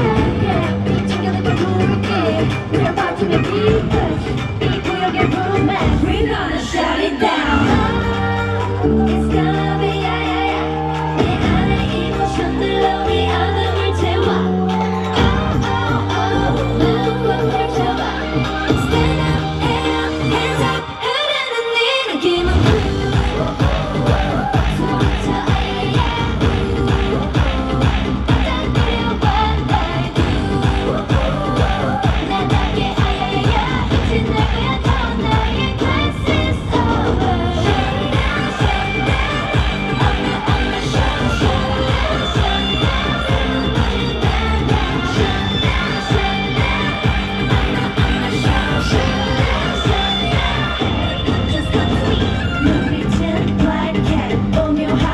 Thank you.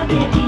I'll